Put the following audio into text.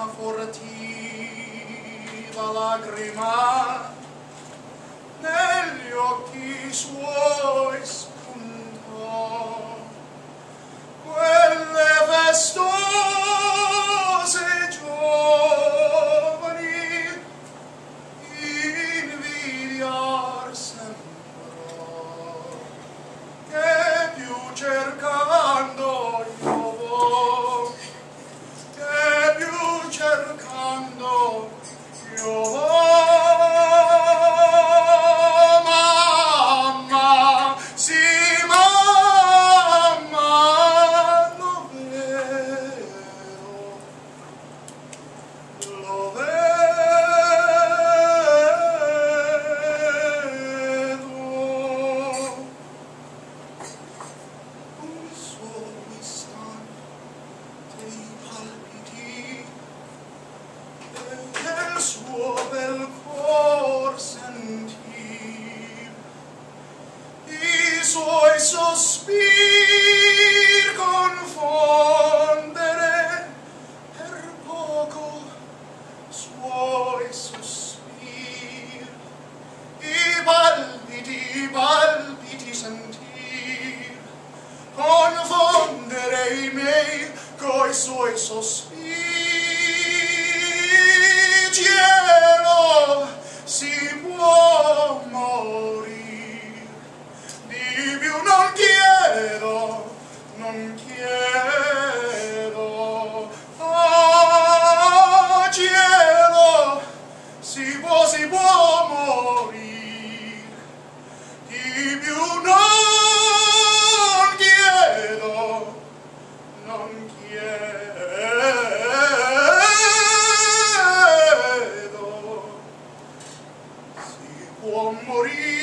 una furtiva lacrima negli occhi suoi spuntò quelle vestose giovani invidiar sembrò che più cercava sois. i baldi ti sentir confondere i miei coi suoi sospiri può morire